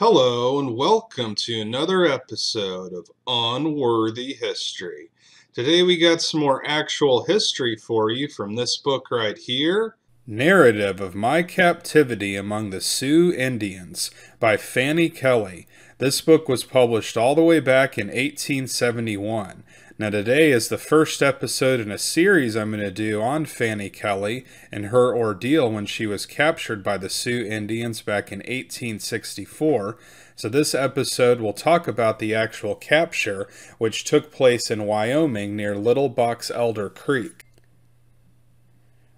Hello, and welcome to another episode of Unworthy History. Today we got some more actual history for you from this book right here Narrative of My Captivity Among the Sioux Indians by Fanny Kelly. This book was published all the way back in 1871. Now, today is the first episode in a series I'm going to do on Fanny Kelly and her ordeal when she was captured by the Sioux Indians back in 1864. So, this episode will talk about the actual capture, which took place in Wyoming near Little Box Elder Creek.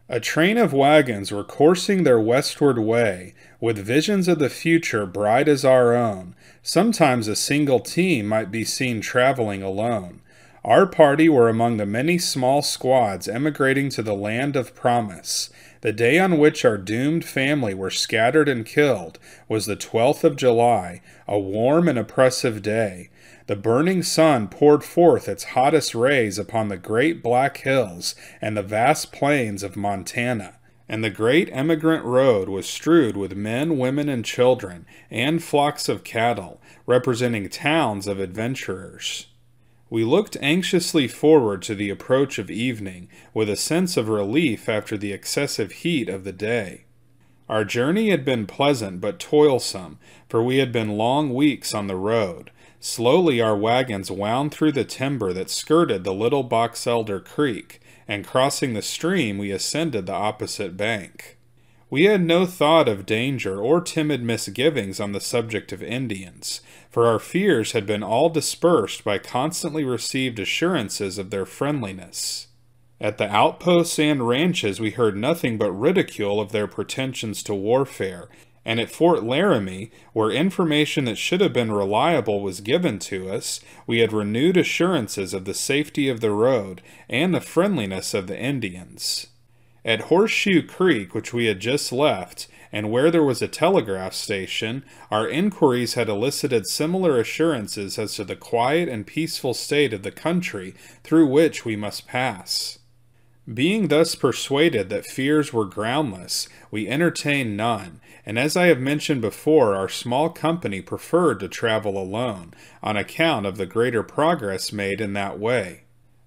A train of wagons were coursing their westward way, with visions of the future bright as our own. Sometimes a single team might be seen traveling alone. Our party were among the many small squads emigrating to the land of promise. The day on which our doomed family were scattered and killed was the 12th of July, a warm and oppressive day. The burning sun poured forth its hottest rays upon the great black hills and the vast plains of Montana and the great emigrant road was strewed with men, women, and children, and flocks of cattle, representing towns of adventurers. We looked anxiously forward to the approach of evening, with a sense of relief after the excessive heat of the day. Our journey had been pleasant but toilsome, for we had been long weeks on the road. Slowly our wagons wound through the timber that skirted the little Box Elder Creek, and crossing the stream we ascended the opposite bank. We had no thought of danger or timid misgivings on the subject of Indians, for our fears had been all dispersed by constantly received assurances of their friendliness. At the outposts and ranches we heard nothing but ridicule of their pretensions to warfare, and at Fort Laramie, where information that should have been reliable was given to us, we had renewed assurances of the safety of the road and the friendliness of the Indians. At Horseshoe Creek, which we had just left, and where there was a telegraph station, our inquiries had elicited similar assurances as to the quiet and peaceful state of the country through which we must pass. Being thus persuaded that fears were groundless, we entertained none, and as I have mentioned before, our small company preferred to travel alone, on account of the greater progress made in that way.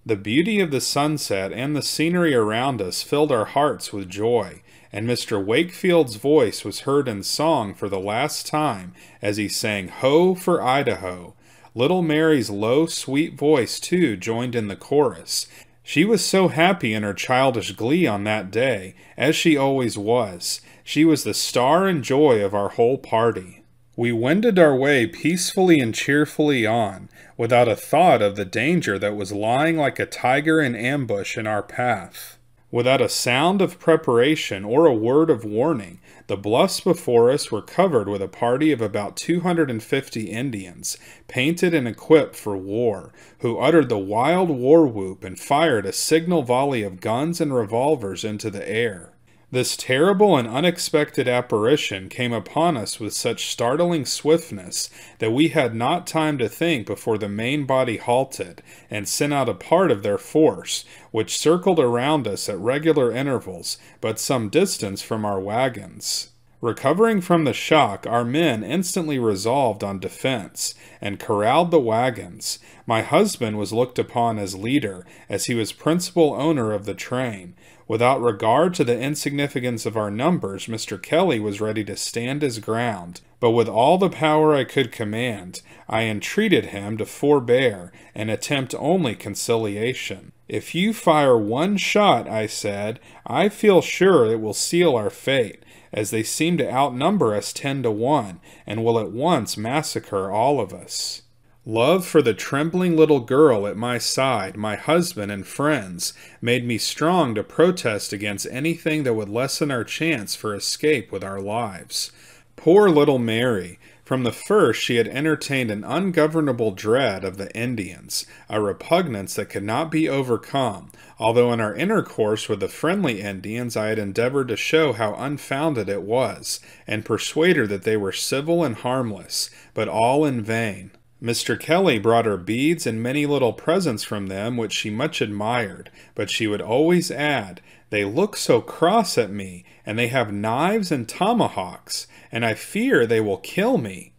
The beauty of the sunset and the scenery around us filled our hearts with joy, and Mr. Wakefield's voice was heard in song for the last time as he sang Ho for Idaho. Little Mary's low, sweet voice, too, joined in the chorus. She was so happy in her childish glee on that day, as she always was. She was the star and joy of our whole party. We wended our way peacefully and cheerfully on, without a thought of the danger that was lying like a tiger in ambush in our path. Without a sound of preparation or a word of warning, the bluffs before us were covered with a party of about 250 Indians, painted and equipped for war, who uttered the wild war whoop and fired a signal volley of guns and revolvers into the air. This terrible and unexpected apparition came upon us with such startling swiftness that we had not time to think before the main body halted and sent out a part of their force, which circled around us at regular intervals, but some distance from our wagons. Recovering from the shock, our men instantly resolved on defense and corralled the wagons. My husband was looked upon as leader, as he was principal owner of the train. Without regard to the insignificance of our numbers, Mr. Kelly was ready to stand his ground, but with all the power I could command, I entreated him to forbear and attempt only conciliation. If you fire one shot, I said, I feel sure it will seal our fate, as they seem to outnumber us ten to one, and will at once massacre all of us. Love for the trembling little girl at my side, my husband, and friends made me strong to protest against anything that would lessen our chance for escape with our lives. Poor little Mary! From the first, she had entertained an ungovernable dread of the Indians, a repugnance that could not be overcome, although in our intercourse with the friendly Indians I had endeavored to show how unfounded it was, and persuade her that they were civil and harmless, but all in vain. Mr. Kelly brought her beads and many little presents from them which she much admired, but she would always add, They look so cross at me, and they have knives and tomahawks, and I fear they will kill me.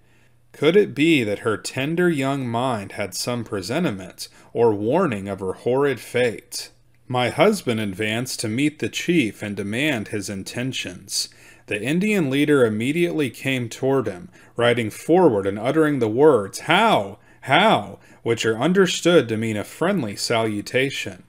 Could it be that her tender young mind had some presentiment or warning of her horrid fate? My husband advanced to meet the chief and demand his intentions. The Indian leader immediately came toward him, riding forward and uttering the words, How? How? which are understood to mean a friendly salutation.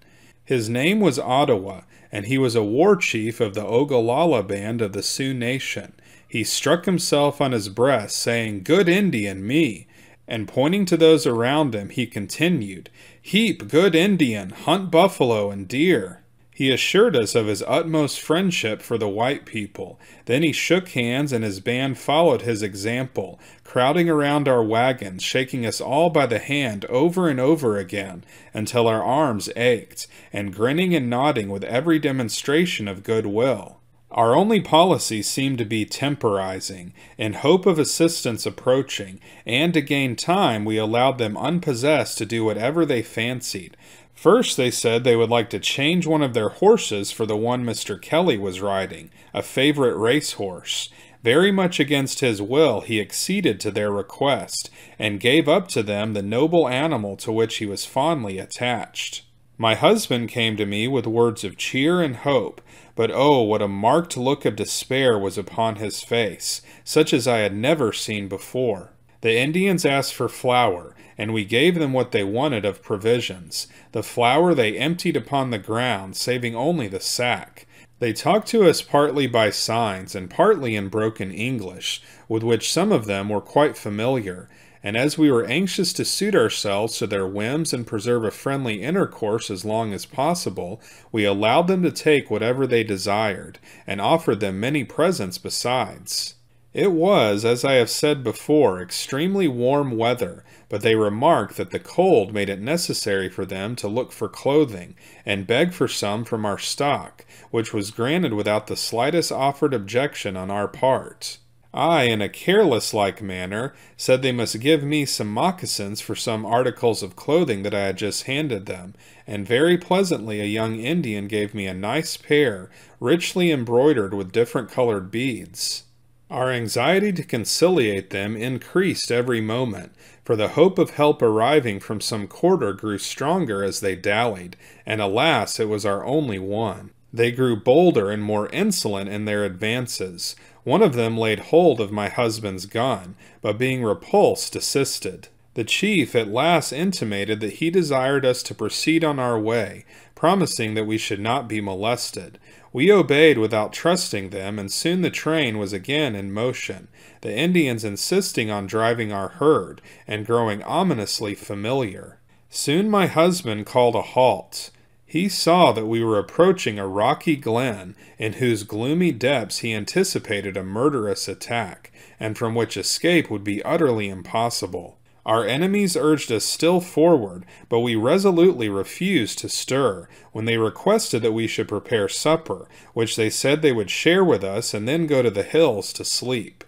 His name was Ottawa, and he was a war chief of the Ogallala band of the Sioux Nation. He struck himself on his breast, saying, Good Indian, me. And pointing to those around him, he continued, Heap, good Indian, hunt buffalo and deer. He assured us of his utmost friendship for the white people. Then he shook hands, and his band followed his example, crowding around our wagons, shaking us all by the hand over and over again until our arms ached, and grinning and nodding with every demonstration of goodwill. Our only policy seemed to be temporizing, in hope of assistance approaching, and to gain time we allowed them unpossessed to do whatever they fancied, First, they said they would like to change one of their horses for the one Mr. Kelly was riding, a favorite racehorse. Very much against his will, he acceded to their request, and gave up to them the noble animal to which he was fondly attached. My husband came to me with words of cheer and hope, but oh, what a marked look of despair was upon his face, such as I had never seen before. The Indians asked for flour, and we gave them what they wanted of provisions. The flour they emptied upon the ground, saving only the sack. They talked to us partly by signs and partly in broken English, with which some of them were quite familiar, and as we were anxious to suit ourselves to their whims and preserve a friendly intercourse as long as possible, we allowed them to take whatever they desired, and offered them many presents besides. It was, as I have said before, extremely warm weather, but they remarked that the cold made it necessary for them to look for clothing, and beg for some from our stock, which was granted without the slightest offered objection on our part. I, in a careless like manner, said they must give me some moccasins for some articles of clothing that I had just handed them, and very pleasantly a young Indian gave me a nice pair, richly embroidered with different colored beads. Our anxiety to conciliate them increased every moment, for the hope of help arriving from some quarter grew stronger as they dallied, and alas, it was our only one. They grew bolder and more insolent in their advances. One of them laid hold of my husband's gun, but being repulsed, desisted. The chief at last intimated that he desired us to proceed on our way, promising that we should not be molested. We obeyed without trusting them, and soon the train was again in motion, the Indians insisting on driving our herd, and growing ominously familiar. Soon my husband called a halt. He saw that we were approaching a rocky glen, in whose gloomy depths he anticipated a murderous attack, and from which escape would be utterly impossible. Our enemies urged us still forward, but we resolutely refused to stir, when they requested that we should prepare supper, which they said they would share with us and then go to the hills to sleep.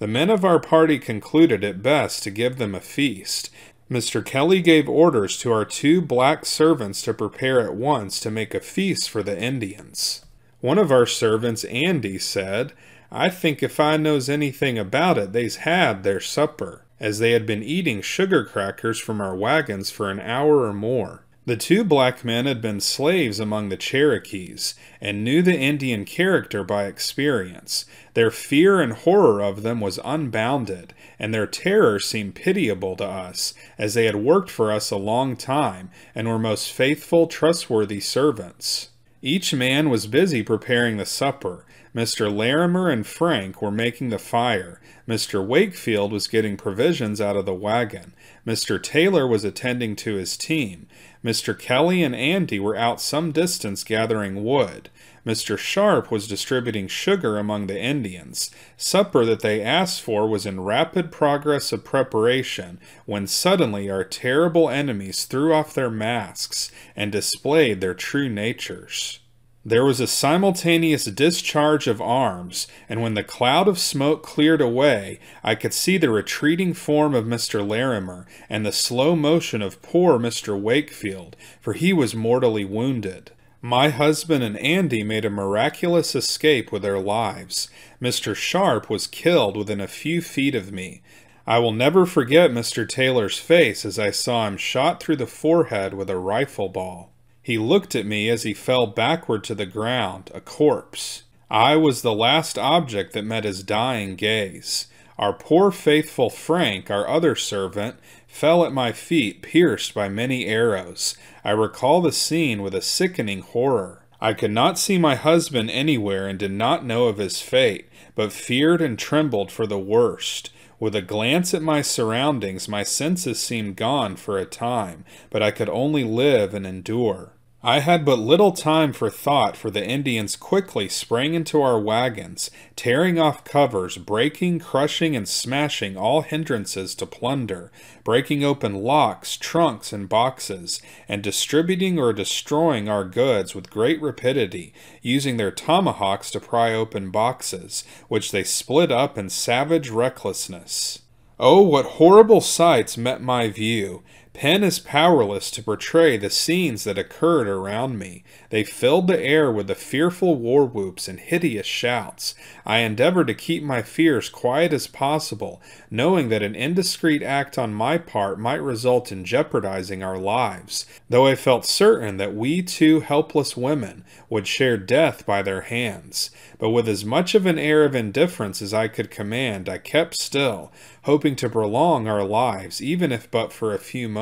The men of our party concluded it best to give them a feast. Mr. Kelly gave orders to our two black servants to prepare at once to make a feast for the Indians. One of our servants, Andy, said, I think if I knows anything about it, they's had their supper as they had been eating sugar crackers from our wagons for an hour or more. The two black men had been slaves among the Cherokees, and knew the Indian character by experience. Their fear and horror of them was unbounded, and their terror seemed pitiable to us, as they had worked for us a long time, and were most faithful, trustworthy servants. Each man was busy preparing the supper, Mr. Larimer and Frank were making the fire. Mr. Wakefield was getting provisions out of the wagon. Mr. Taylor was attending to his team. Mr. Kelly and Andy were out some distance gathering wood. Mr. Sharp was distributing sugar among the Indians. Supper that they asked for was in rapid progress of preparation when suddenly our terrible enemies threw off their masks and displayed their true natures. There was a simultaneous discharge of arms, and when the cloud of smoke cleared away, I could see the retreating form of Mr. Larimer and the slow motion of poor Mr. Wakefield, for he was mortally wounded. My husband and Andy made a miraculous escape with their lives. Mr. Sharp was killed within a few feet of me. I will never forget Mr. Taylor's face as I saw him shot through the forehead with a rifle ball. He looked at me as he fell backward to the ground, a corpse. I was the last object that met his dying gaze. Our poor faithful Frank, our other servant, fell at my feet, pierced by many arrows. I recall the scene with a sickening horror. I could not see my husband anywhere and did not know of his fate, but feared and trembled for the worst. With a glance at my surroundings, my senses seemed gone for a time, but I could only live and endure. I had but little time for thought, for the Indians quickly sprang into our wagons, tearing off covers, breaking, crushing, and smashing all hindrances to plunder, breaking open locks, trunks, and boxes, and distributing or destroying our goods with great rapidity, using their tomahawks to pry open boxes, which they split up in savage recklessness. Oh, what horrible sights met my view! Pen is powerless to portray the scenes that occurred around me. They filled the air with the fearful war whoops and hideous shouts. I endeavored to keep my fears quiet as possible, knowing that an indiscreet act on my part might result in jeopardizing our lives, though I felt certain that we two helpless women would share death by their hands. But with as much of an air of indifference as I could command, I kept still, hoping to prolong our lives, even if but for a few moments.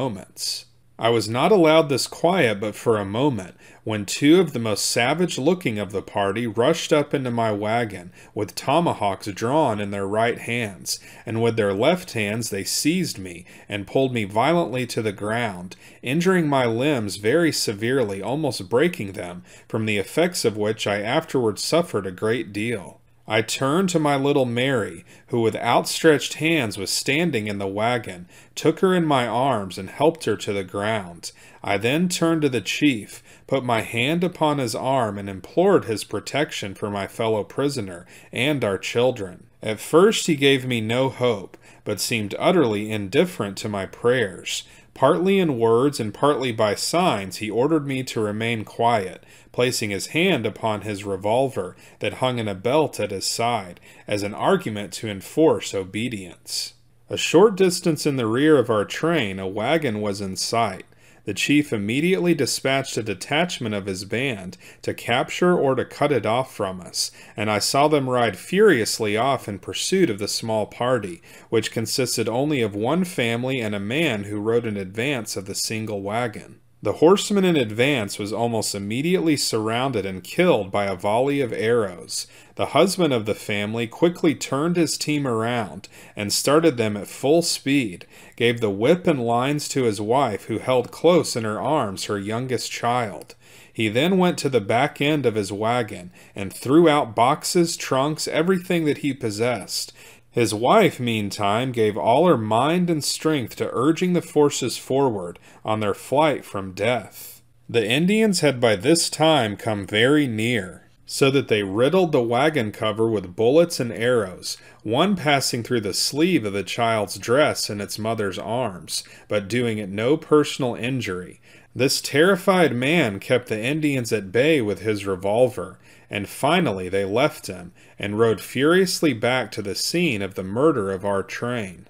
I was not allowed this quiet but for a moment, when two of the most savage looking of the party rushed up into my wagon, with tomahawks drawn in their right hands, and with their left hands they seized me and pulled me violently to the ground, injuring my limbs very severely, almost breaking them, from the effects of which I afterwards suffered a great deal. I turned to my little Mary, who with outstretched hands was standing in the wagon, took her in my arms, and helped her to the ground. I then turned to the chief, put my hand upon his arm, and implored his protection for my fellow prisoner and our children. At first he gave me no hope, but seemed utterly indifferent to my prayers. Partly in words and partly by signs, he ordered me to remain quiet, placing his hand upon his revolver that hung in a belt at his side, as an argument to enforce obedience. A short distance in the rear of our train, a wagon was in sight. The chief immediately dispatched a detachment of his band to capture or to cut it off from us, and I saw them ride furiously off in pursuit of the small party, which consisted only of one family and a man who rode in advance of the single wagon. The horseman in advance was almost immediately surrounded and killed by a volley of arrows. The husband of the family quickly turned his team around and started them at full speed, gave the whip and lines to his wife, who held close in her arms her youngest child. He then went to the back end of his wagon and threw out boxes, trunks, everything that he possessed. His wife, meantime, gave all her mind and strength to urging the forces forward on their flight from death. The Indians had by this time come very near, so that they riddled the wagon cover with bullets and arrows, one passing through the sleeve of the child's dress in its mother's arms, but doing it no personal injury. This terrified man kept the Indians at bay with his revolver, and finally they left him and rode furiously back to the scene of the murder of our train.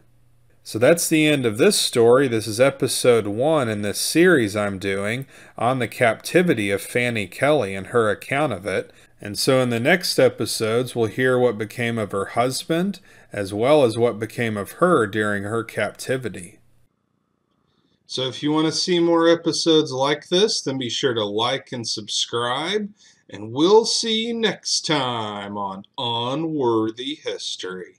So that's the end of this story. This is episode one in this series I'm doing on the captivity of Fanny Kelly and her account of it. And so in the next episodes, we'll hear what became of her husband, as well as what became of her during her captivity. So if you want to see more episodes like this, then be sure to like and subscribe and we'll see you next time on Unworthy History.